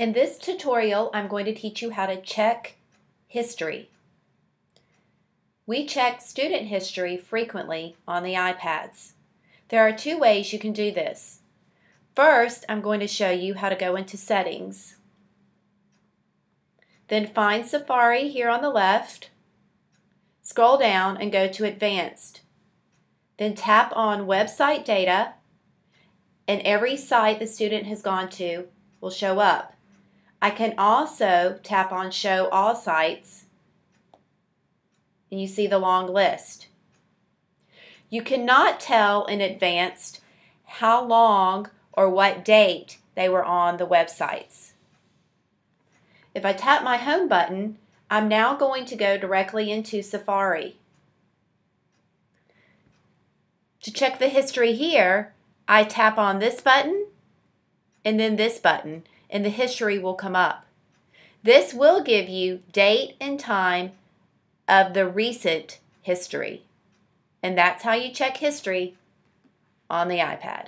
In this tutorial, I'm going to teach you how to check history. We check student history frequently on the iPads. There are two ways you can do this. First, I'm going to show you how to go into Settings. Then find Safari here on the left. Scroll down and go to Advanced. Then tap on Website Data and every site the student has gone to will show up. I can also tap on Show All Sites and you see the long list. You cannot tell in advance how long or what date they were on the websites. If I tap my Home button, I'm now going to go directly into Safari. To check the history here, I tap on this button and then this button and the history will come up. This will give you date and time of the recent history. And that's how you check history on the iPad.